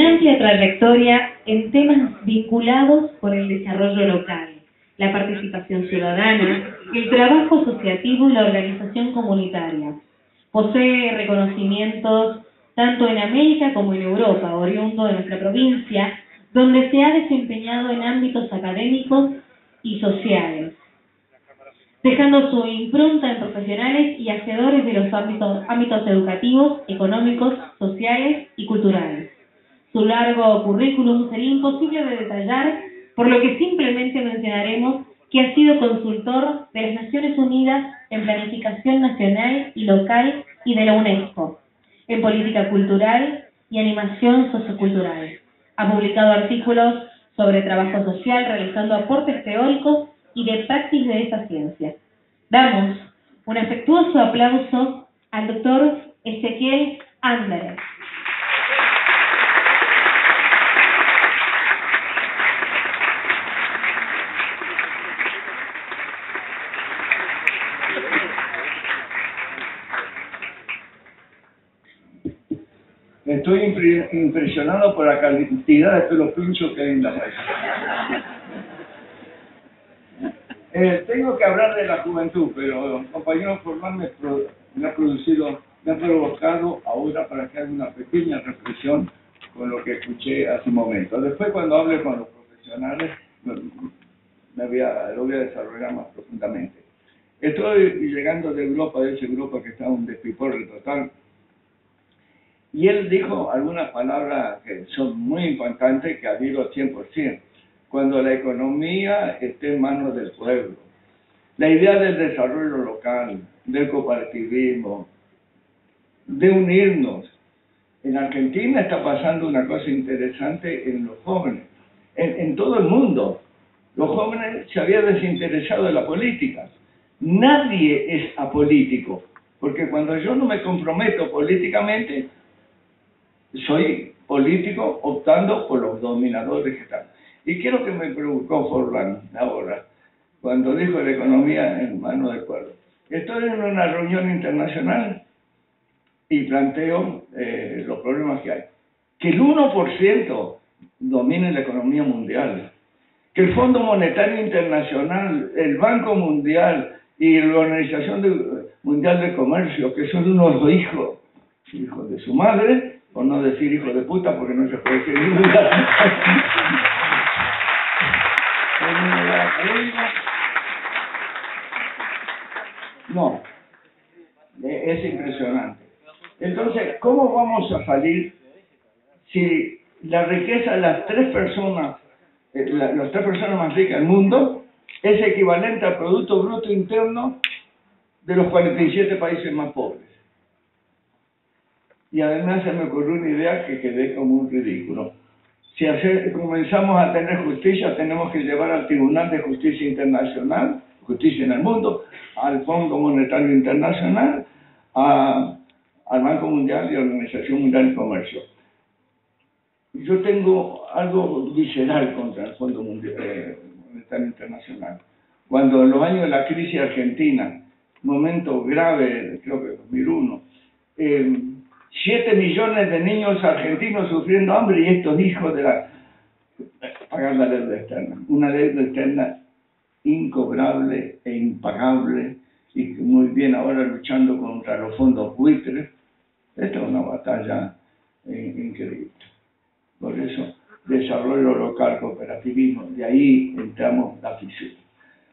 amplia trayectoria en temas vinculados con el desarrollo local, la participación ciudadana, el trabajo asociativo y la organización comunitaria. Posee reconocimientos tanto en América como en Europa, oriundo de nuestra provincia, donde se ha desempeñado en ámbitos académicos y sociales, dejando su impronta en profesionales y hacedores de los ámbitos, ámbitos educativos, económicos, sociales y culturales. Su largo currículum sería imposible de detallar, por lo que simplemente mencionaremos que ha sido consultor de las Naciones Unidas en planificación nacional y local y de la UNESCO, en política cultural y animación sociocultural. Ha publicado artículos sobre trabajo social, realizando aportes teóricos y de práctica de esa ciencia. Damos un afectuoso aplauso al doctor Ezequiel Anderes. Estoy impresionado por la cantidad de pelos pinchos que hay en la país. Eh, tengo que hablar de la juventud, pero compañero formal me, me, ha producido, me ha provocado ahora para que haga una pequeña reflexión con lo que escuché hace un momento. Después cuando hable con los profesionales me voy a, lo voy a desarrollar más profundamente. Estoy llegando de Europa, de ese Europa que está un despiporre total, y él dijo algunas palabras que son muy importantes que adhiero 100%. Cuando la economía esté en manos del pueblo. La idea del desarrollo local, del cooperativismo, de unirnos. En Argentina está pasando una cosa interesante en los jóvenes, en, en todo el mundo. Los jóvenes se habían desinteresado de la política. Nadie es apolítico, porque cuando yo no me comprometo políticamente, soy político optando por los dominadores que están. Y quiero que me preocupó Forlán ahora, cuando dijo la economía en mano de pueblo. Estoy en una reunión internacional y planteo eh, los problemas que hay. Que el 1% domine la economía mundial. Que el Fondo Monetario Internacional, el Banco Mundial y la Organización Mundial de Comercio, que son unos hijos, hijos de su madre, por no decir hijo de puta, porque no se puede decir No, es impresionante. Entonces, ¿cómo vamos a salir si la riqueza de las tres personas, eh, las tres personas más ricas del mundo, es equivalente al Producto Bruto Interno de los 47 países más pobres? Y además se me ocurrió una idea que quedé como un ridículo. Si comenzamos a tener justicia, tenemos que llevar al Tribunal de Justicia Internacional, Justicia en el Mundo, al Fondo Monetario Internacional, al Banco Mundial y a la Organización Mundial de Comercio. Yo tengo algo visceral contra el Fondo eh, Monetario Internacional. Cuando en los años de la crisis argentina, momento grave, creo que 2001, eh, 7 millones de niños argentinos sufriendo hambre y estos hijos de la... pagar la deuda externa. Una deuda externa incobrable e impagable y muy bien ahora luchando contra los fondos buitres. Esta es una batalla eh, increíble. Por eso, desarrollo local, cooperativismo, de ahí entramos la fisura.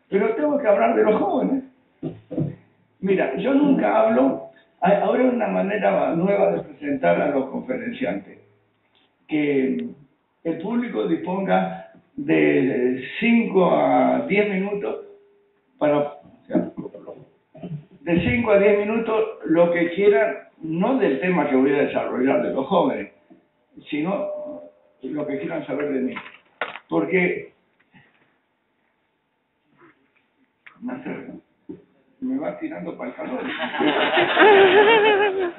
Pero tengo que hablar de los jóvenes. Mira, yo nunca hablo Ahora una manera nueva de presentar a los conferenciantes, que el público disponga de 5 a 10 minutos para de 5 a 10 minutos lo que quieran, no del tema que voy a desarrollar de los jóvenes, sino lo que quieran saber de mí. Porque me va tirando para el calor.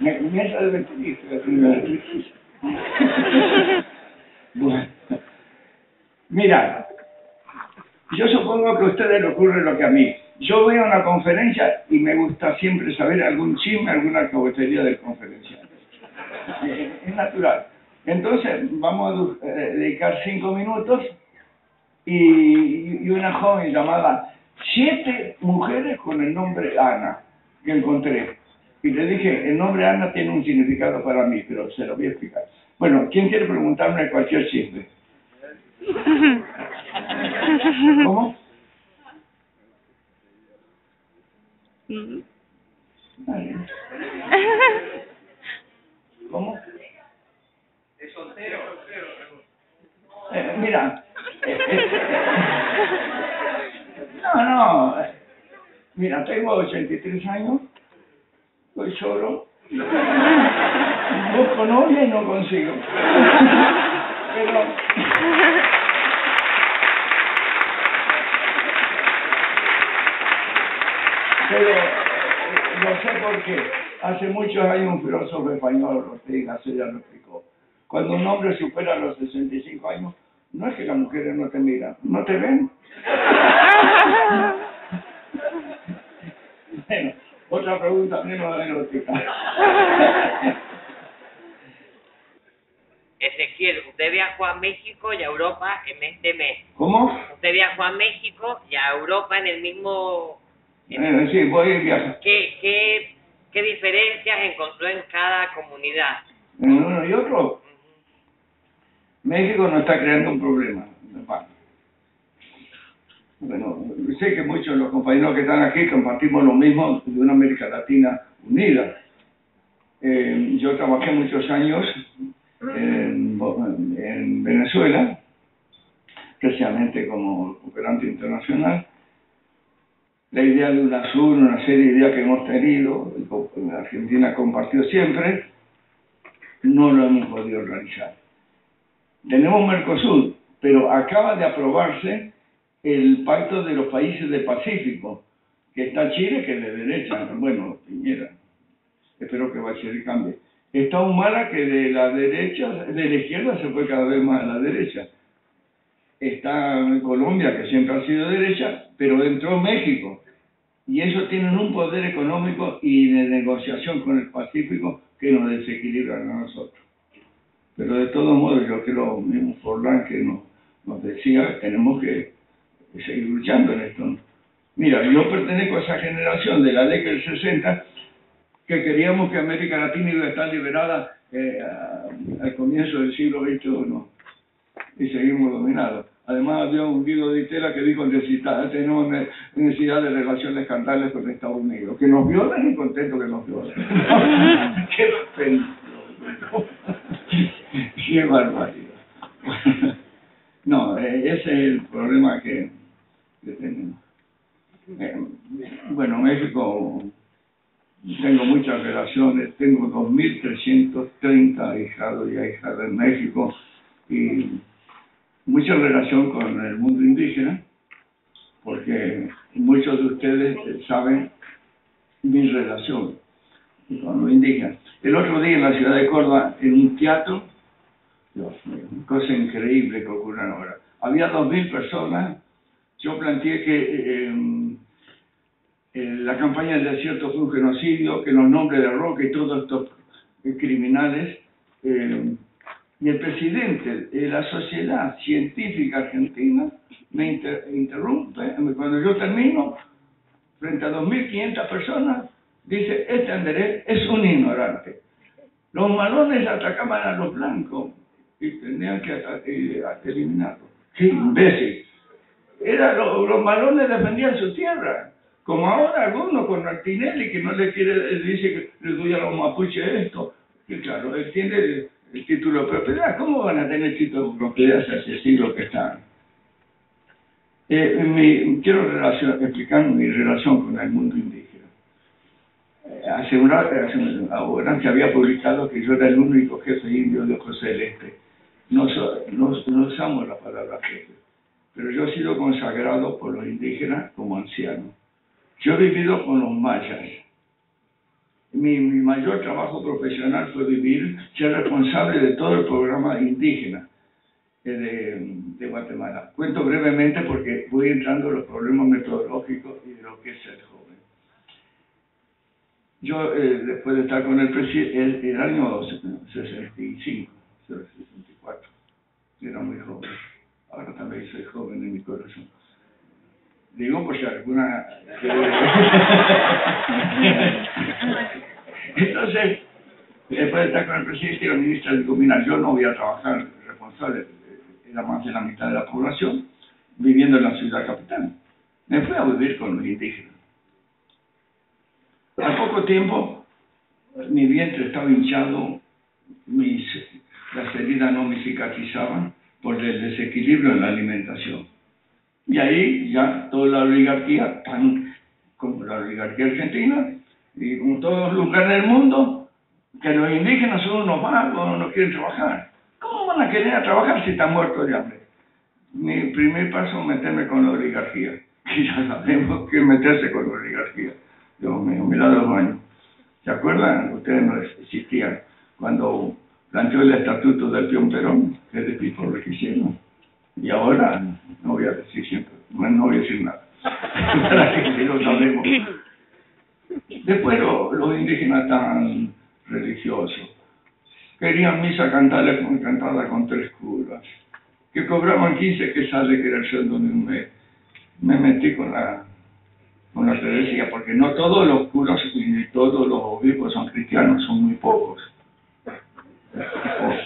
me, de vestir, bueno. Mira, yo supongo que a ustedes le ocurre lo que a mí. Yo voy a una conferencia y me gusta siempre saber algún chisme, alguna cabotería del conferenciante. Es natural. Entonces, vamos a eh, dedicar cinco minutos y, y una joven llamada siete mujeres con el nombre Ana que encontré. Y le dije, el nombre Ana tiene un significado para mí, pero se lo voy a explicar. Bueno, ¿quién quiere preguntarme cualquier chisme? ¿Cómo? ¿Cómo? Es soltero. Eh, mira. Eh, eh, no, no. Mira, tengo 83 años. Estoy solo. Busco novia y no consigo. Pero. Pero no sé por qué. Hace muchos años un filósofo español, Ortega, se ya lo explicó. Cuando un hombre supera los 65 años, no es que las mujeres no te miran, no te ven. Bueno, otra pregunta menos erótica. Ezequiel, usted viajó a México y a Europa en este mes. ¿Cómo? Usted viajó a México y a Europa en el mismo... Eh, sí, voy y viajo. ¿Qué, qué, ¿Qué diferencias encontró en cada comunidad? En uno y otro. México no está creando un problema. Bueno, sé que muchos de los compañeros que están aquí compartimos lo mismo de una América Latina unida. Eh, yo trabajé muchos años en, en Venezuela, especialmente como operante internacional. La idea de UNASUR, una serie de ideas que hemos tenido, la Argentina ha compartido siempre, no lo hemos podido realizar. Tenemos Mercosur, pero acaba de aprobarse el pacto de los países del Pacífico, que está Chile, que es de derecha, bueno, Piñera, espero que Bachelet cambie. Está Humala, que de la derecha, de la izquierda se fue cada vez más a la derecha. Está Colombia, que siempre ha sido derecha, pero entró México. Y ellos tienen un poder económico y de negociación con el Pacífico que nos desequilibran a nosotros. Pero de todos modos, yo creo, mismo Forlán que nos decía, tenemos que seguir luchando en esto. Mira, yo pertenezco a esa generación de la década del 60 que queríamos que América Latina iba a estar liberada eh, al comienzo del siglo XXI y seguimos dominados. Además había un Guido de Itela que dijo tenemos necesidad de relaciones escandales con Estados Unidos, que nos violen y contento que nos violen. ¡Qué ¡Qué barbaridad! no, eh, ese es el problema que, tenemos. Eh, bueno, México, tengo muchas relaciones, tengo 2.330 hijados y hijadas en México y mucha relación con el mundo indígena, porque muchos de ustedes saben mi relación con los indígenas. El otro día en la ciudad de Córdoba, en un teatro, cosa increíble que ocurre ahora. Había dos mil personas, yo planteé que eh, eh, la campaña del desierto fue un genocidio, que los nombres de Roca y todos estos criminales eh, y el presidente de la Sociedad Científica Argentina me interrumpe cuando yo termino, frente a 2.500 personas, dice, este Andrés es un ignorante. Los malones atacaban a los blancos y tenían que eliminarlos. ¡Qué imbécil! Era, los malones defendían su tierra. Como ahora algunos con Martinelli que no le quiere, dice que le doy a los mapuches esto. Y claro, él tiene el título de propiedad. ¿Cómo van a tener título de propiedad hace siglo que están? Eh, quiero explicar mi relación con el mundo indígena. Eh, asegurar, asegurar que había publicado que yo era el único jefe indio de Ojos Celeste. No, no usamos la palabra jefe, pero yo he sido consagrado por los indígenas como anciano. Yo he vivido con los mayas mi, mi, mayor trabajo profesional fue vivir, ser responsable de todo el programa indígena eh, de, Guatemala. Cuento brevemente porque voy entrando en los problemas metodológicos y de lo que es ser joven. Yo, eh, después de estar con el presidente, el, el, año 65, soy 64. Era muy joven. Ahora también soy joven en mi corazón. Digo, pues alguna... Entonces, después de estar con el presidente y la ministra digo, mira, yo no voy a trabajar responsable, era más de la mitad de la población, viviendo en la ciudad capital. Me fui a vivir con los indígenas. Al poco tiempo, mi vientre estaba hinchado, mis, las heridas no me cicatrizaban por el desequilibrio en la alimentación. Y ahí ya toda la oligarquía, tan como la oligarquía argentina, y como todos los lugares del mundo, que los indígenas son unos magos, no quieren trabajar. ¿Cómo van a querer trabajar si están muertos de hambre? Mi primer paso es meterme con la oligarquía. Y ya sabemos que meterse con la oligarquía. Dios mío, mira los baños. ¿Se acuerdan? Ustedes no existían. Cuando planteó el estatuto del Pion Perón, que de tipo hicieron. Y ahora, no voy a decir siempre, no voy a decir nada. Después los indígenas tan religiosos querían misa cantada, cantada con tres curas, que cobraban 15 que sale que era el sueldo de. Me metí con la con la Teresía, porque no todos los curas ni todos los obispos son cristianos, son muy pocos.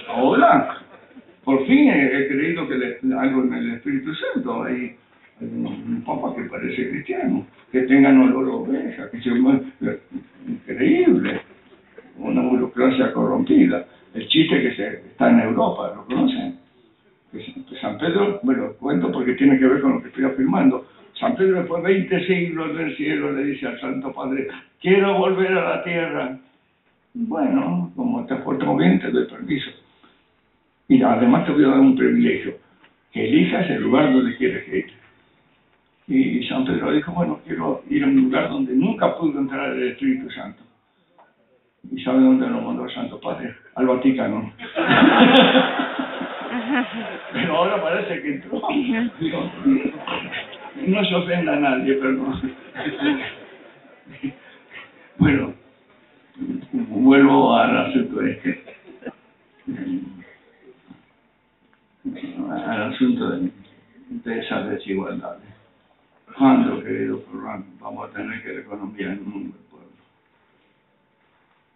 Ahora, por fin he, creído que le, algo en el Espíritu Santo. Hay, un, papa que parece cristiano, que tengan olor a oveja, que se increíble. Una burocracia corrompida. El chiste que se, está en Europa, ¿lo conocen? Que San Pedro, bueno, cuento porque tiene que ver con lo que estoy afirmando. San Pedro después de 20 siglos del cielo le dice al Santo Padre, quiero volver a la tierra. Bueno, como te portas bien, te doy permiso. Y además te voy a dar un privilegio, que elijas el lugar donde quieres ir. Y San Pedro dijo, bueno, quiero ir a un lugar donde nunca pudo entrar el Espíritu Santo. ¿Y sabe dónde lo mandó el Santo Padre? Al Vaticano. Pero ahora parece que entró. no se ofenda a nadie, pero no. bueno, vuelvo al asunto este. Al asunto de, de esas desigualdades. ¿Cuándo, querido Corrán, vamos a tener que la el mundo del pueblo?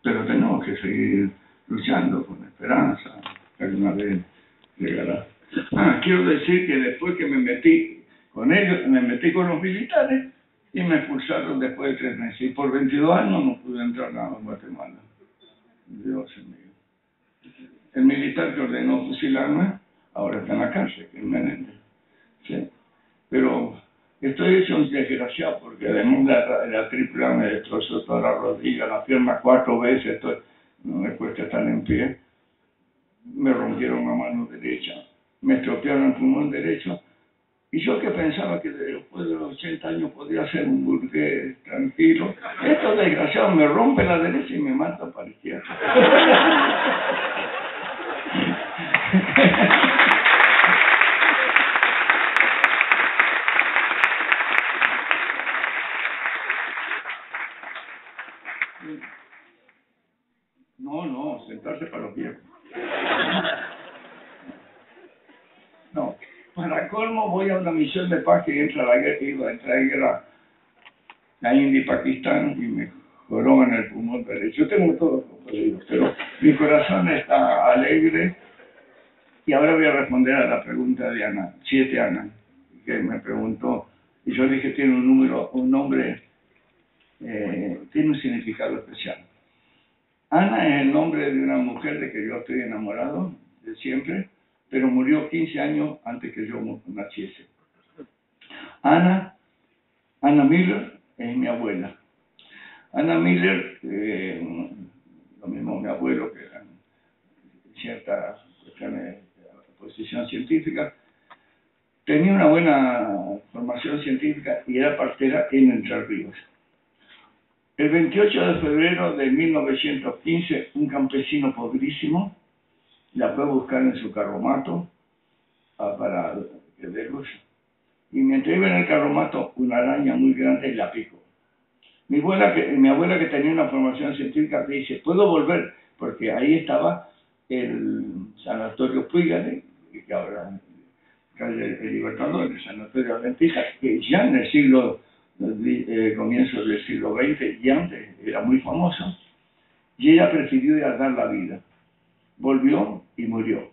Pero tenemos que seguir luchando con esperanza, que alguna vez llegará. Ah, quiero decir que después que me metí con ellos, me metí con los militares y me expulsaron después de tres meses. Y por 22 años no pude entrar nada en Guatemala. Dios mío. El militar que ordenó fusilarme ahora está en la cárcel, que es Menéndez. ¿Sí? Pero estoy hecho un desgraciado porque además la, la triple me destrozó toda la rodilla, la pierna cuatro veces, estoy, no me cuesta estar en pie. Me rompieron la mano derecha, me estropearon el pulmón derecho. Y yo que pensaba que después de los 80 años podía ser un burgués tranquilo, esto desgraciado me rompe la derecha y me mata para izquierda. No, no, sentarse para los viejos. No, para colmo voy una misión de paz que entra la guerra, iba a entrar en guerra a India y Pakistán y me en el pulmón derecho. Yo tengo todo pero mi corazón está alegre y ahora voy a responder a la pregunta de Ana, siete Ana, que me preguntó, y yo dije tiene un número, un nombre, eh, tiene un significado especial. Ana es el nombre de una mujer de que yo estoy enamorado de siempre, pero murió 15 años antes que yo naciese. Ana, Ana Miller es mi abuela. Ana Miller, eh, lo mismo mi abuelo, que era cierta posición científica, tenía una buena formación científica y era partera en Entre Ríos. El 28 de febrero de 1915, un campesino pobrísimo la fue a buscar en su carromato ah, para de luz. Y mientras iba en el carromato, una araña muy grande la picó. Mi abuela, que, tenía una formación científica dice, puedo volver, porque ahí estaba el sanatorio Puigale, que ahora calle Libertador, el sanatorio Adventista, que ya en el siglo, eh, comienzo del siglo XX y antes era muy famoso, y ella prefirió ir a dar la vida. Volvió y murió.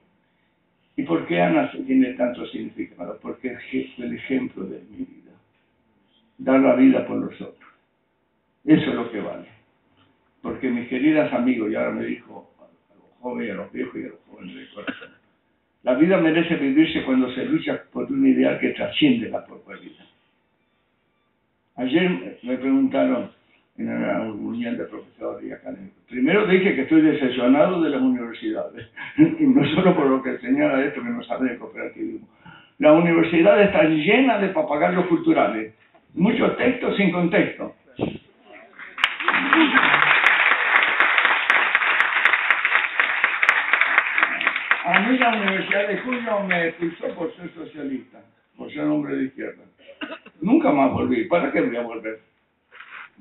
¿Y por qué Ana tiene tanto significado? Porque es el ejemplo de mi vida. Dar la vida por los otros. Eso es lo que vale. Porque mis queridas amigos, y ahora me dijo a los jóvenes, a los viejos y a los jóvenes de corazón, la vida merece vivirse cuando se lucha por un ideal que trasciende la propia vida. Ayer me preguntaron en una reunión de profesores y académicos. Primero dije que estoy decepcionado de las universidades, y no solo por lo que señala esto que no sabe de cooperativismo. La universidad está llena de papagayos culturales, muchos textos sin contexto. A mí la Universidad de Cuyo me expulsó por ser socialista, por ser hombre de izquierda. Nunca más volví. ¿Para qué voy a volver?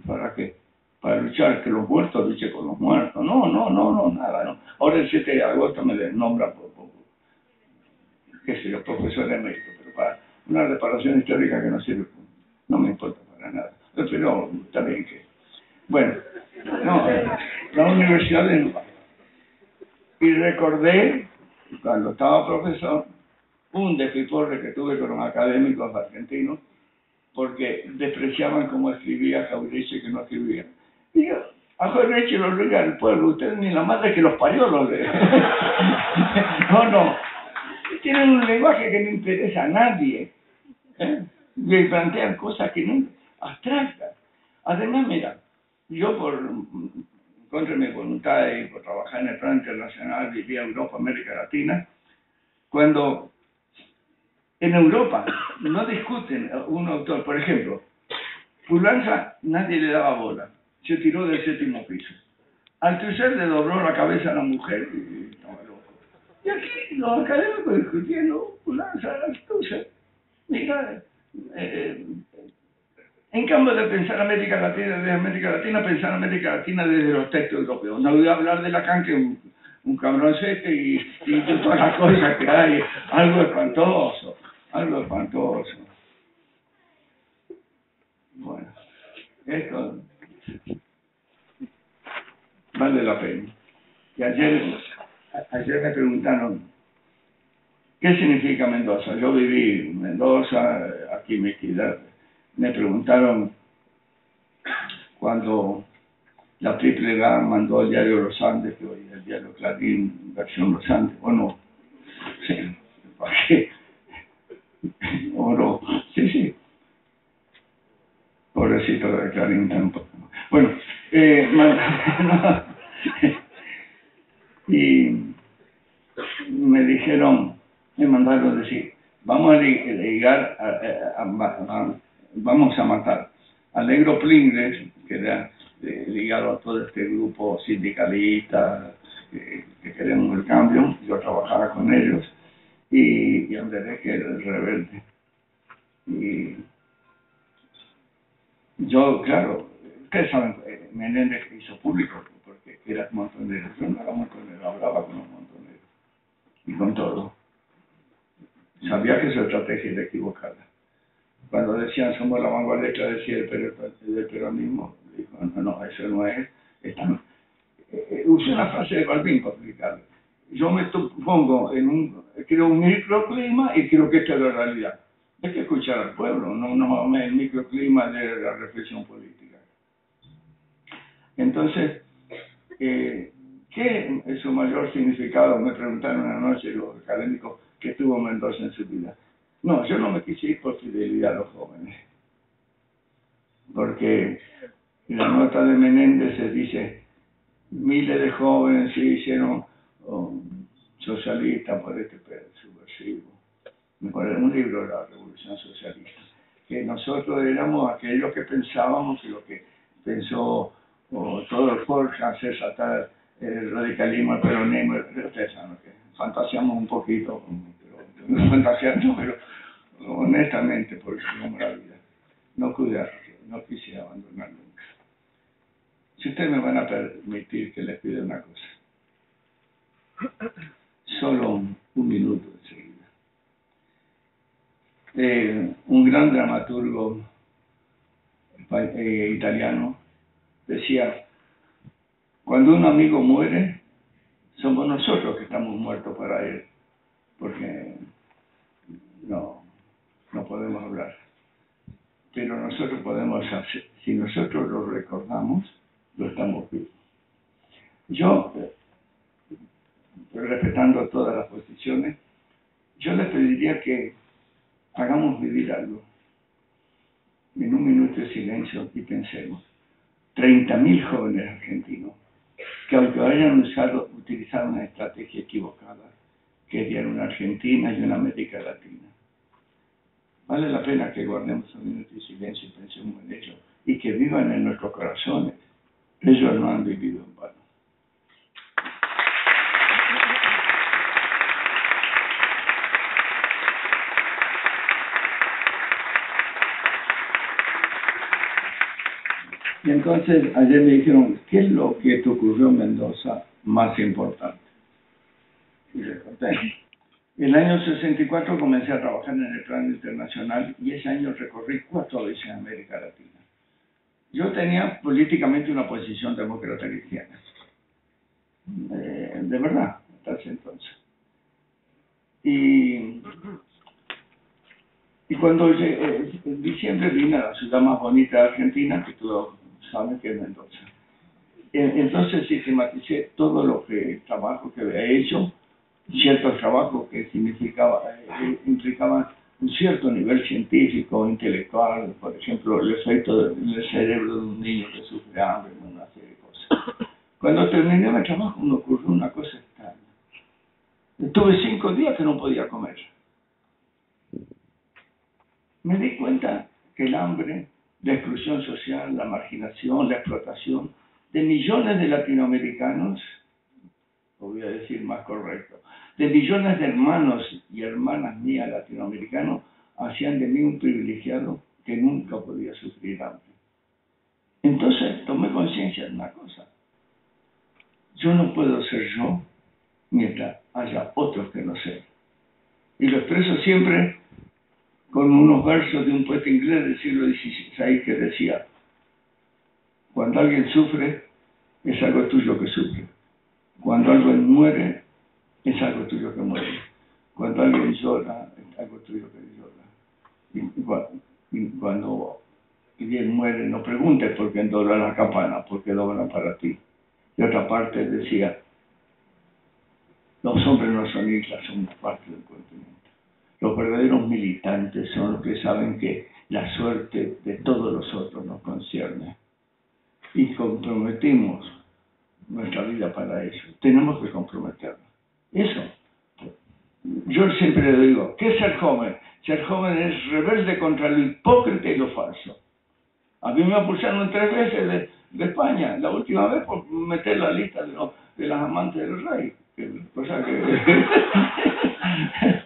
¿Para qué? Para luchar, que los muertos luchen con los muertos. No, no, no, no, nada, no. Ahora el 7 de agosto me nombra por, por qué sé yo, profesor de México, pero para una reparación histórica que no sirve, no me importa para nada. Pero también que, bueno, no, la universidad de Y recordé, cuando estaba profesor, un despiporre que tuve con los académicos argentinos, porque despreciaban cómo escribía Jaureche que no escribía. Yo, a Jaureche lo rega el pueblo, ustedes ni la madre que los parió lo lee. no, no. Tienen un lenguaje que no interesa a nadie. ¿eh? Plantean cosas que no abstractas. Además, mira, yo por contra mi voluntad y por trabajar en el plan internacional, vivía Europa, América Latina, cuando en Europa no discuten un autor, por ejemplo, Pulanza nadie le daba bola, se tiró del séptimo piso. Althusser le dobló la cabeza a la mujer y. Y aquí los académicos discutiendo Pulanza, Althusser. Mira, eh, en cambio de pensar América Latina desde América Latina, pensar América Latina desde los textos europeos. No voy a hablar de Lacan, que un, un cabroncete y todas las cosas que hay, algo espantoso algo espantoso. Bueno, esto vale la pena. Y ayer, ayer me preguntaron, ¿qué significa Mendoza? Yo viví en Mendoza, aquí me quedé. Me preguntaron cuando la Triple G mandó el diario Los Andes, que hoy el diario Clarín, versión Los Andes, o no. Sí, ¿para qué? Oro, sí, sí. Pobrecito de Clarín tampoco. Bueno, eh, y me dijeron, me mandaron decir, vamos a ligar, vamos a matar a Negro Plingles, que era eh, ligado a todo este grupo sindicalista eh, que queremos el cambio, yo trabajaba con ellos, y, Andrés que era el rebelde. Y yo, claro, ustedes saben, eh, Menéndez hizo público porque era montonero. Yo no era montonero, hablaba con los montoneros y con todo. Sabía que su estrategia era equivocada. Cuando decían somos la vanguardia decía el peronismo, dijo, no, no, eso no es. Eh, eh, usé una frase de Balbín para explicarlo yo me pongo en un, creo un microclima y creo que esto es la realidad. Hay que escuchar al pueblo, no, no el microclima de la reflexión política. Entonces, eh, ¿qué es su mayor significado? Me preguntaron una noche los académicos que tuvo Mendoza en su vida. No, yo no me quise ir por fidelidad a los jóvenes. Porque en la nota de Menéndez se dice, miles de jóvenes se hicieron socialista por este subversivo. Me acuerdo un libro de la Revolución Socialista, que nosotros éramos aquellos que pensábamos que lo que pensó todo el Jorge hacer saltar el radicalismo, el peronismo, ustedes saben que fantaseamos un poquito, pero, no fantaseando, pero honestamente, por eso la vida, no, cuidar, no quise abandonar nunca. Si ustedes me van a permitir que les pida una cosa, Solo un, minuto enseguida. Eh, un gran dramaturgo eh, italiano decía, cuando un amigo muere, somos nosotros que estamos muertos para él, porque no, no podemos hablar. Pero nosotros podemos hacer, si nosotros lo recordamos, lo estamos vivos. Yo, respetando todas las posiciones, yo les pediría que hagamos vivir algo. En un minuto de silencio y pensemos. 30.000 jóvenes argentinos que aunque hayan usado, utilizado una estrategia equivocada, querían una Argentina y una América Latina. Vale la pena que guardemos un minuto de silencio y pensemos en ello y que vivan en nuestros corazones. Ellos no han vivido en vano. Y entonces ayer me dijeron, ¿qué es lo que te ocurrió en Mendoza más importante? Y le conté. El año 64 comencé a trabajar en el plano internacional y ese año recorrí cuatro veces América Latina. Yo tenía políticamente una posición demócrata cristiana. Eh, de verdad, hasta ese entonces. Y, y cuando llegué, en diciembre vine a la ciudad más bonita de Argentina, que tuvo saben que es Mendoza. Entonces sistematicé todo lo que trabajo que había hecho, ciertos trabajos que significaba, eh, implicaban un cierto nivel científico, intelectual, por ejemplo, el efecto del cerebro de un niño que sufre hambre, una serie de cosas. Cuando terminé mi trabajo me ocurrió una cosa extraña. Estuve cinco días que no podía comer. Me di cuenta que el hambre la exclusión social, la marginación, la explotación de millones de latinoamericanos, voy a decir más correcto, de millones de hermanos y hermanas mías latinoamericanos, hacían de mí un privilegiado que nunca podía sufrir hambre. Entonces tomé conciencia de una cosa. Yo no puedo ser yo mientras haya otros que no sean. Y lo expreso siempre con unos versos de un poeta inglés del siglo XVI que decía, cuando alguien sufre, es algo tuyo que sufre. Cuando alguien muere, es algo tuyo que muere. Cuando alguien llora, es algo tuyo que llora. Y, cuando alguien muere, no preguntes por qué dobla la campana, porque dobla para ti. Y otra parte decía, los hombres no son islas, son parte del continente. Los verdaderos militantes son los que saben que la suerte de todos los otros nos concierne y comprometimos nuestra vida para eso. Tenemos que comprometernos. Eso. Yo siempre le digo, ¿qué es ser joven? Ser joven es rebelde contra lo hipócrita y lo falso. A mí me expulsaron tres veces de, España, la última vez por meter la lista de, de las amantes del rey. cosa que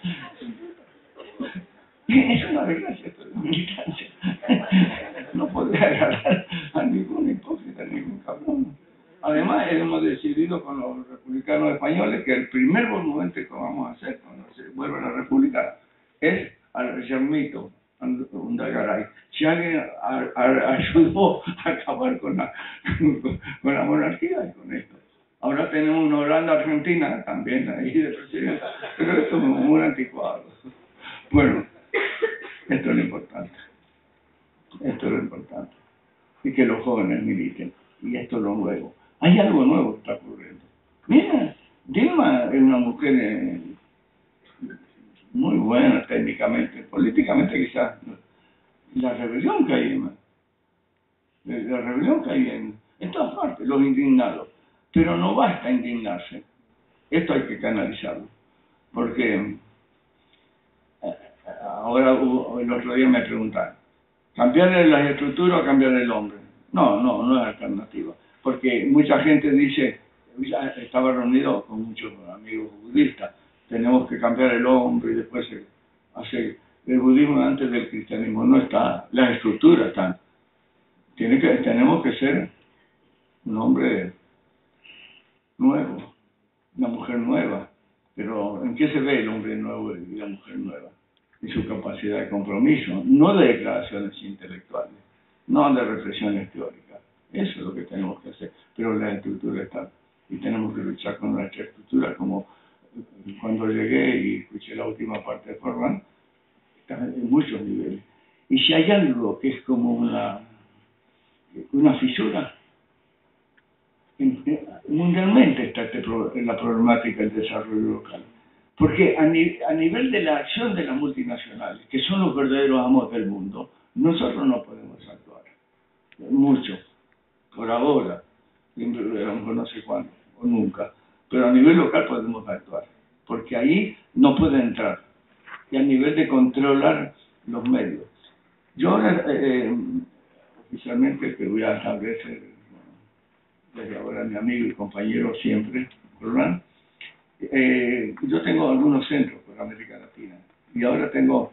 Es una desgracia esto de militancia. No podría agarrar a ningún hipócrita, a ningún cabrón. Además, hemos decidido con los republicanos españoles que el primer monumento que vamos a hacer cuando se vuelva la república es al Yermito Undagaray. Si alguien ayudó a acabar con la, la monarquía y con esto. Ahora tenemos una Holanda Argentina también ahí de presidente, pero esto es muy anticuado. Bueno, esto es lo importante. Esto es lo importante. Y que los jóvenes militen. Y esto es lo nuevo. Hay algo nuevo que está ocurriendo. Mira, Dilma es una mujer eh, muy buena técnicamente, políticamente quizás. La rebelión que hay la rebelión que en, en todas partes, los indignados. Pero no basta indignarse. Esto hay que canalizarlo. Porque ahora el otro día me preguntaron, ¿cambiar la estructura o cambiar el hombre? No, no, no es alternativa. Porque mucha gente dice, ya estaba reunido con muchos amigos budistas, tenemos que cambiar el hombre y después hacer el budismo antes del cristianismo. No está, las estructuras están. Tiene que, tenemos que ser un hombre nuevo, una mujer nueva. Pero ¿en qué se ve el hombre nuevo y la mujer nueva? En su capacidad de compromiso, no de declaraciones intelectuales, no de reflexiones teóricas. Eso es lo que tenemos que hacer. Pero la estructura está. Y tenemos que luchar con nuestra estructura, como cuando llegué y escuché la última parte de Forman, en muchos niveles. Y si hay algo que es como una, una fisura, mundialmente está este la problemática del desarrollo local. Porque a, a, nivel de la acción de las multinacionales, que son los verdaderos amos del mundo, nosotros no podemos actuar. Mucho. Por ahora. No sé cuándo. O nunca. Pero a nivel local podemos actuar. Porque ahí no puede entrar. Y a nivel de controlar los medios. Yo ahora, eh, eh, oficialmente, que voy a establecer desde ahora mi amigo y compañero siempre, Roland, eh, yo tengo algunos centros por América Latina y ahora tengo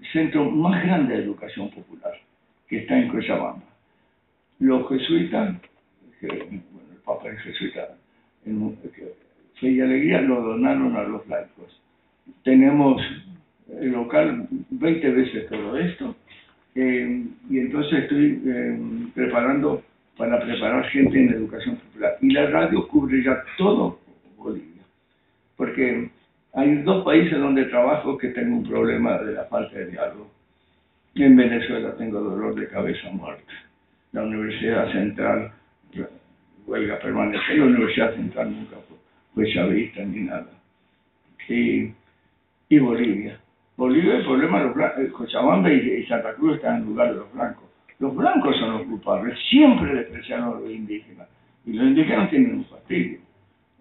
el centro más grande de educación popular, que está en Cochabamba. Los jesuitas, bueno, el Papa es jesuita, Fe y Alegría lo donaron a los laicos. Tenemos el local 20 veces todo esto eh, y entonces estoy eh, preparando para preparar gente en educación popular. Y la radio cubre ya todo Bolivia, porque hay dos países donde trabajo que tengo un problema de la falta de diálogo. En Venezuela tengo dolor de cabeza muerta. La Universidad Central, huelga permanente, la Universidad Central nunca fue chavista ni nada. Y, Bolivia. Bolivia, el problema de los blancos, Cochabamba y, Santa Cruz están en lugar de los blancos. Los blancos son los culpables, siempre despreciaron a los indígenas. Y los indígenas tienen un fastidio.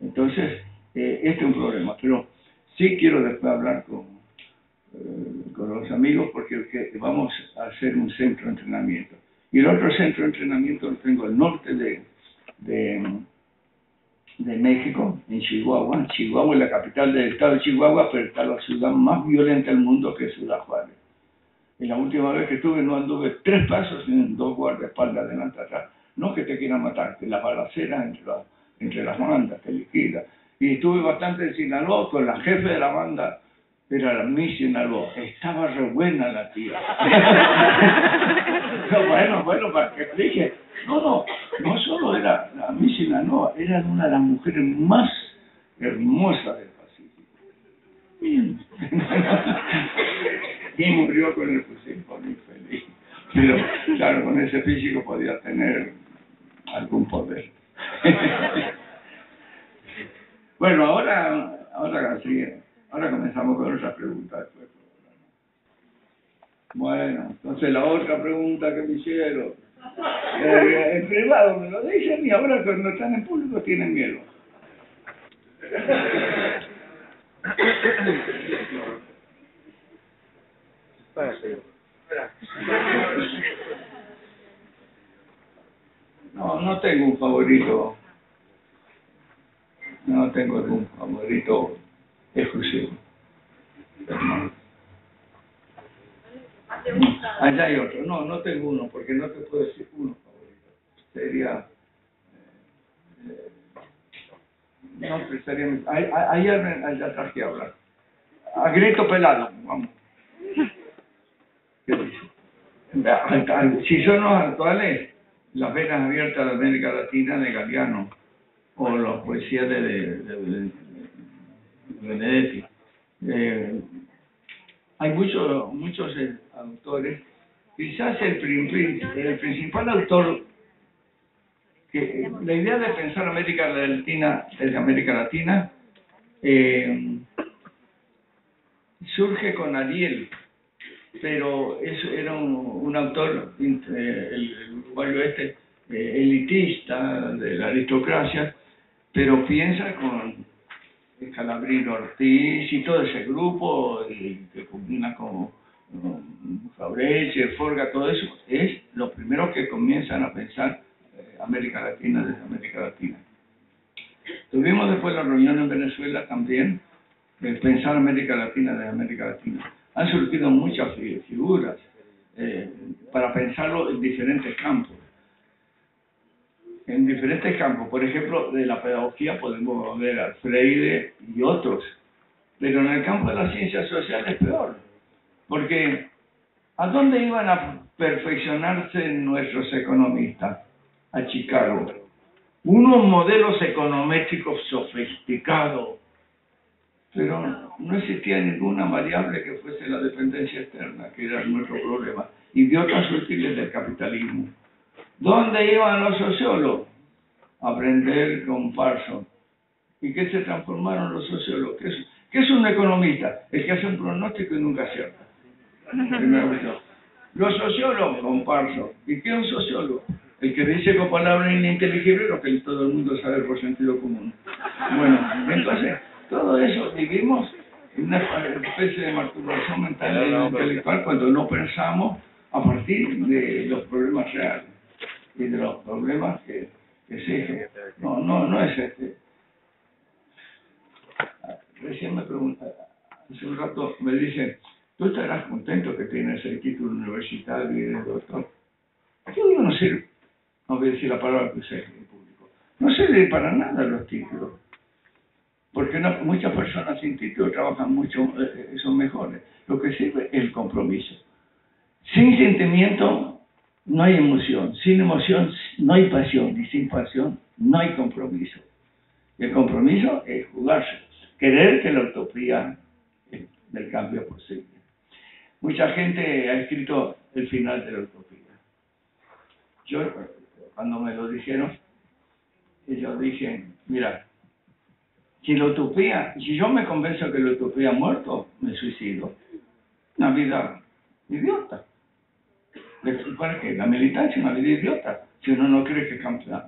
Entonces, eh, este es un problema. Pero sí quiero después hablar con, eh, con los amigos porque vamos a hacer un centro de entrenamiento. Y el otro centro de entrenamiento lo tengo al norte de, de, México, en Chihuahua. Chihuahua es la capital del estado de Chihuahua, pero está la ciudad más violenta del mundo que es Ciudad Juárez. Y la última vez que estuve no anduve tres pasos en dos guardaespaldas delante atrás. No que te quieran matar, que la balacera entre, entre las bandas te liquida. Y estuve bastante en Sinaloa con la jefe de la banda, era la mi Sinaloa. Estaba re buena la tía. bueno, bueno, para que explique. No, no, no solo era la mi Sinaloa, era una de las mujeres más hermosas del Pacífico. Y murió con el fusil por infeliz. Pero claro, con ese físico podía tener algún poder. Bueno, ahora, ahora sí, ahora comenzamos con otras preguntas. Bueno, entonces la otra pregunta que me hicieron, eh, en privado me lo dicen y ahora cuando están en público tienen miedo. No, no tengo un favorito. No tengo un favorito exclusivo. Allá hay otro. No, no tengo uno, porque no te puedo decir uno favorito. Sería... Eh, no, prestaría... Ayer allá traje a hablar. A grito pelado, vamos. Si son los actuales, las venas abiertas de América Latina de Galeano o las poesías de, de, Benedetti. Eh, hay muchos muchos eh, autores. Quizás el, el principal autor que la idea de pensar América Latina desde América Latina eh, surge con Ariel, pero eso era un, autor, eh, el, este, eh, elitista de la aristocracia, pero piensa con Calabrino Ortiz y todo ese grupo que combina con, Fabrece, Forga, todo eso, es lo primero que comienzan a pensar eh, América Latina desde América Latina. Tuvimos después la reunión en Venezuela también, de pensar América Latina desde América Latina han surgido muchas figuras eh, para pensarlo en diferentes campos. En diferentes campos. Por ejemplo, de la pedagogía podemos ver a Freire y otros. Pero en el campo de las ciencias sociales es peor. Porque ¿a dónde iban a perfeccionarse nuestros economistas? A Chicago. Unos modelos econométricos sofisticados. Pero no existía ninguna variable que fuese la dependencia externa, que era nuestro problema. Idiotas útiles del capitalismo. ¿Dónde iban los sociólogos? Aprender con Parsons. ¿Y qué se transformaron los sociólogos? ¿Qué es, qué es un economista? El que hace un pronóstico y nunca acierta. Los sociólogos con Parsons. ¿Y qué es un sociólogo? El que dice con palabras ininteligibles lo que todo el mundo sabe por sentido común. Bueno, entonces, todo eso vivimos en una especie de masturbación mental e intelectual cuando no pensamos a partir de los problemas reales y de los problemas que, No, no, no es este. Recién me pregunta, hace un rato me dicen, tú estarás contento que tienes el título universitario y de doctor. Yo no sirve, no voy a decir la palabra que usé en público, no sirve para nada los títulos. Porque no, muchas personas sin título trabajan mucho, eh, eh, son mejores. Lo que sirve es el compromiso. Sin sentimiento no hay emoción. Sin emoción no hay pasión. Y sin pasión no hay compromiso. Y el compromiso es jugarse. Querer que la utopía del cambio posible. Mucha gente ha escrito el final de la utopía. Yo, cuando me lo dijeron, ellos dicen, mira, si la utopía, si yo me convenzo que la utopía ha muerto, me suicido. Una vida idiota. ¿Para qué? La militancia es una vida idiota, si uno no cree que cambia.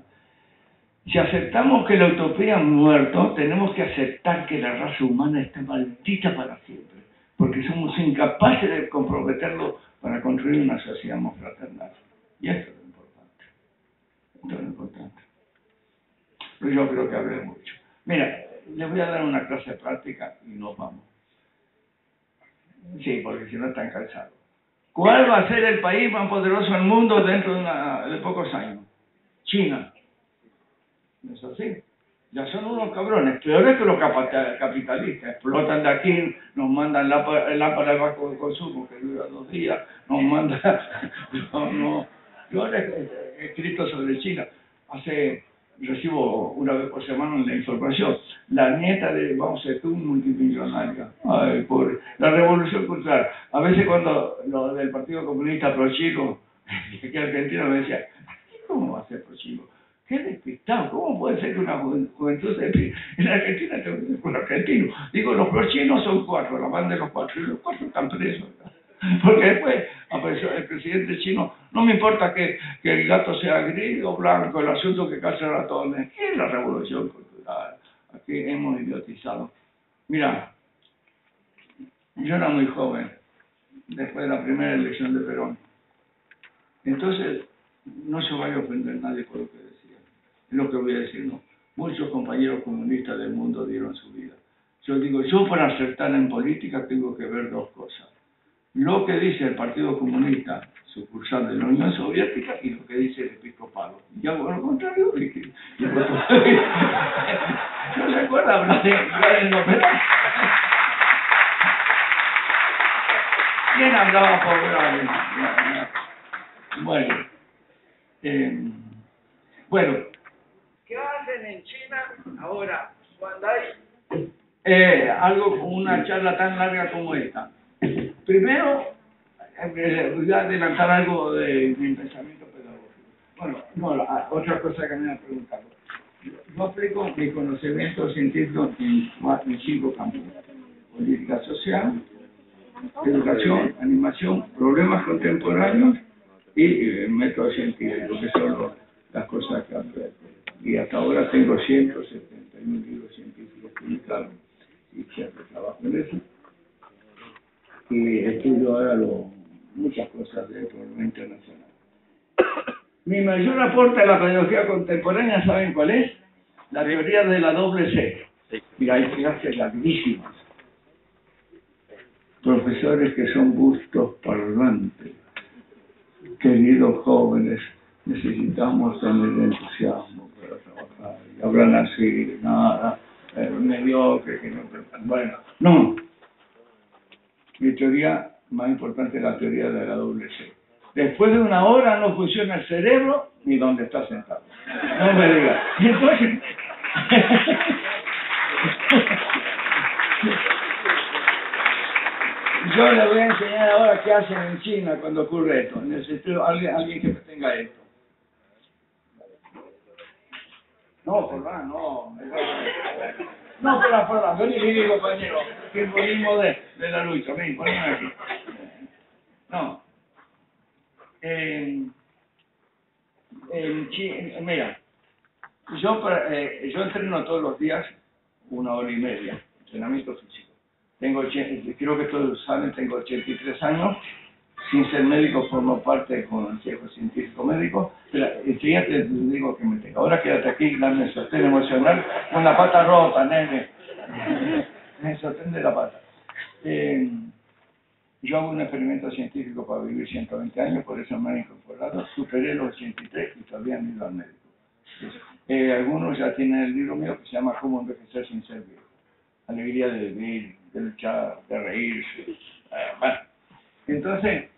Si aceptamos que la utopía ha muerto, tenemos que aceptar que la raza humana está maldita para siempre, porque somos incapaces de comprometerlo para construir una sociedad más fraternal. Y esto es lo importante. Esto es lo importante. Pero yo creo que hablé mucho. Mira, les voy a dar una clase práctica y nos vamos. Sí, porque si no están cansados. ¿Cuál va a ser el país más poderoso del mundo dentro de, pocos años? China. ¿No es así? Ya son unos cabrones, peores que los capitalistas. Explotan de aquí, nos mandan lámpara de bajo consumo que dura dos días, nos mandan... no, no. Yo he escrito sobre China hace recibo una vez por semana la información. La nieta de Mao Zedong, multimillonaria. Ay, pobre. La revolución cultural. A veces cuando lo del Partido Comunista pro-chico, que Argentina me decía, ¿cómo va a ser pro-chico? Qué despistado, ¿cómo puede ser que una juventud se En Argentina que con argentino. Digo, los pro-chinos son cuatro, la banda de los cuatro, y los cuatro están presos. Porque después el presidente chino, no me importa que, que el gato sea gris o blanco, el asunto que case ratones. ¿Qué es la revolución cultural? Aquí hemos idiotizado. Mira, yo era muy joven, después de la primera elección de Perón. Entonces, no se vaya a ofender nadie por lo que decía. Es lo que voy a decir, no. Muchos compañeros comunistas del mundo dieron su vida. Yo digo, yo para acertar en política tengo que ver dos cosas lo que dice el Partido Comunista sucursal de la Unión Soviética y lo que dice el episcopado. Y hago lo contrario. Y, ¿No se acuerda hablar de ¿Quién hablaba por Vladimir? Bueno, eh, bueno. ¿Qué hacen en China ahora cuando hay eh, algo con una charla tan larga como esta? Primero, eh, voy a adelantar algo de mi pensamiento pedagógico. Bueno, no, otra cosa que me han preguntado. Yo aplico mi conocimiento científico en, en cinco campos. Política social, educación, animación, problemas contemporáneos y eh, método científico, que son las cosas que aprendo. Y hasta ahora tengo 171 libros científicos publicados y siempre trabajo en eso y estudio ahora muchas cosas del problema internacional. Mi mayor aporte a la pedagogía contemporánea, ¿saben cuál es? La teoría de la doble C. Mira, hay clases larguísimas. Profesores que son bustos parlantes, queridos jóvenes, necesitamos tener entusiasmo para trabajar. Y hablan así, nada, eh, mediocre, que no... Bueno, no. Mi teoría más importante es la teoría de la doble C. Después de una hora no funciona el cerebro ni donde está sentado. No me digas. Entonces... Yo le voy a enseñar ahora qué hacen en China cuando ocurre esto. Necesito alguien, alguien que tenga esto. No, Forlán, no. No, pero Forlán, vení, vení, compañero. Simbolismo de, de la lucha. Ven, aquí. No. Mira, yo, eh, yo entreno todos los días una hora y media, entrenamiento físico. Tengo, creo que todos saben, tengo 83 años. Sin ser médico, formo parte del Consejo Científico Médico. Pero enseguida digo que me tengo. Ahora quédate aquí, dame sostén emocional con la pata rota, nene. me sostén de la pata. Eh, yo hago un experimento científico para vivir 120 años, por eso me han incorporado. Superé los 83 y todavía no he ido al médico. Eh, algunos ya tienen el libro mío que se llama Cómo envejecer sin ser viejo. Alegría de vivir, de luchar, de reírse. Eh, bueno, entonces,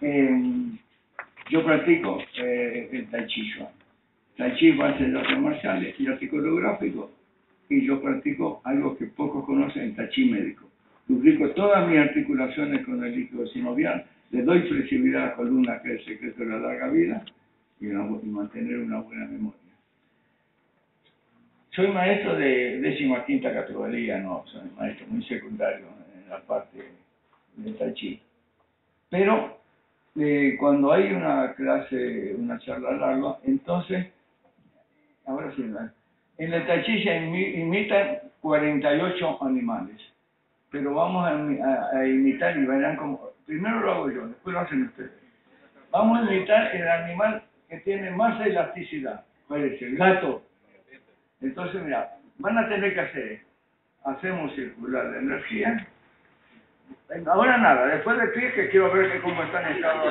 eh, yo practico eh, el Tai Chi Chuan. Tai Chi va a ser artes marciales y arte coreográfico. Y yo practico algo que pocos conocen, el Tai Chi médico. Duplico todas mis articulaciones con el líquido sinovial, le doy flexibilidad a la columna, que es el secreto de la larga vida, y, una, y mantener una buena memoria. Soy maestro de décima quinta categoría, no, soy maestro muy secundario en la parte de Tai Chi. Pero eh, cuando hay una clase, una charla larga, entonces, ahora sí, en Chi se imitan 48 animales, pero vamos a, a, imitar y verán como, primero lo hago yo, después lo hacen ustedes. Vamos a imitar el animal que tiene más elasticidad, ¿cuál es? El gato. Entonces, mira, van a tener que hacer, hacemos circular la energía, Ahora nada, después de pie que quiero ver cómo están en estado de...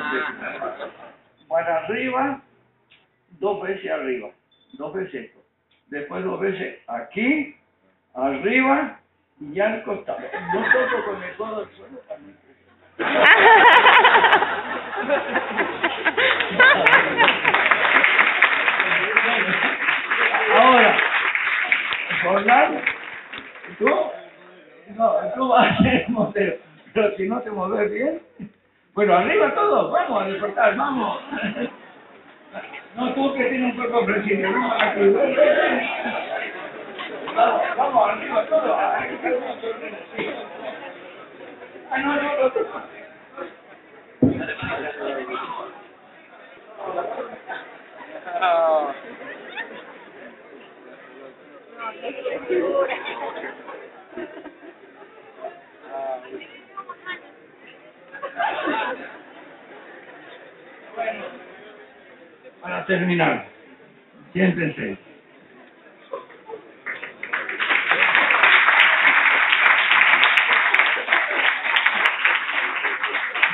Para arriba, dos veces arriba, dos veces esto. Después dos veces aquí, arriba y al costado. No toco con el codo al suelo también. Ahora, Solano, tú, no, tú vas a ser modelo. Pero si no te mueves bien, bueno, arriba todos, vamos a despertar, vamos. No tú que tienes un cuerpo flexible, vamos aquí. Vamos, vamos, arriba todos. Ah, no, no, no. Oh. Bueno, para terminar, siéntense.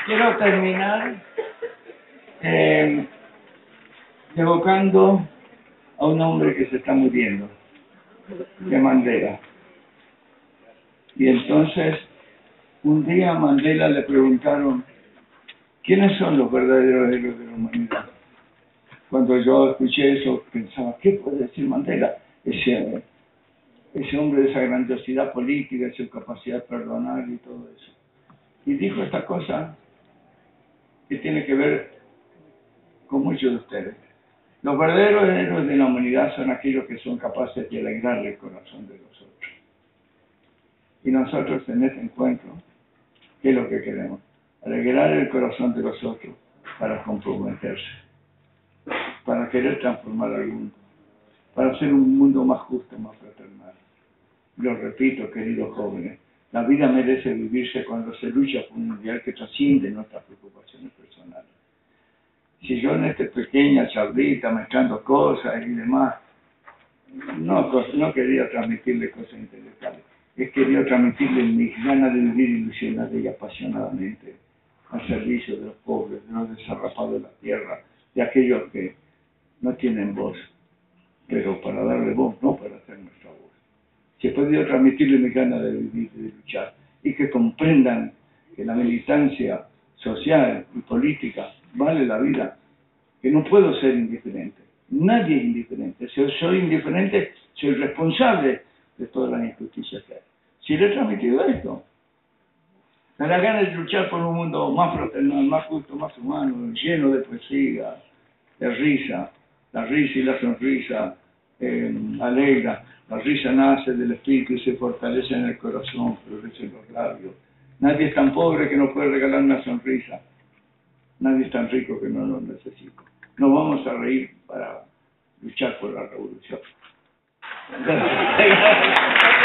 Quiero terminar eh, evocando a un hombre que se está muriendo, de Mandela. Y entonces, un día a Mandela le preguntaron, ¿quiénes son los verdaderos héroes de la humanidad? Cuando yo escuché eso, pensaba, ¿qué puede decir Mandela? Ese, hombre de esa grandiosidad política, esa capacidad de perdonar y todo eso. Y dijo esta cosa que tiene que ver con muchos de ustedes. Los verdaderos héroes de la humanidad son aquellos que son capaces de alegrarle el corazón de los otros. Y nosotros en este encuentro, ¿qué es lo que queremos? Alegrar el corazón de los otros para comprometerse, para querer transformar al mundo, para hacer un mundo más justo, más fraternal. Lo repito, queridos jóvenes, la vida merece vivirse cuando se lucha por un ideal que trasciende nuestras preocupaciones personales. Si yo en esta pequeña charlita, mezclando cosas y demás, no, no quería transmitirle cosas intelectuales, he querido transmitirle mis ganas de vivir ilusionada y apasionadamente al servicio de los pobres, de los desarrapados de la tierra, de aquellos que no tienen voz, pero para darle voz, no para hacer nuestra voz. Si he podido transmitirle mi ganas de vivir y de luchar y que comprendan que la militancia social y política vale la vida, que no puedo ser indiferente. Nadie es indiferente. Si soy indiferente, soy responsable de todas las injusticias que hay. Si le he transmitido esto, me da ganas de luchar por un mundo más fraternal, más justo, más humano, lleno de poesía, de risa. La risa y la sonrisa eh, alegra. La risa nace del espíritu y se fortalece en el corazón, florece en los labios. Nadie es tan pobre que no puede regalar una sonrisa. Nadie es tan rico que no lo necesita. No vamos a reír para luchar por la revolución.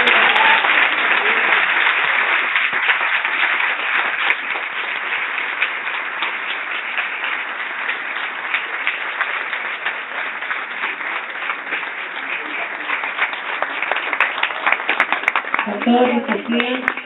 Pastor Ezequiel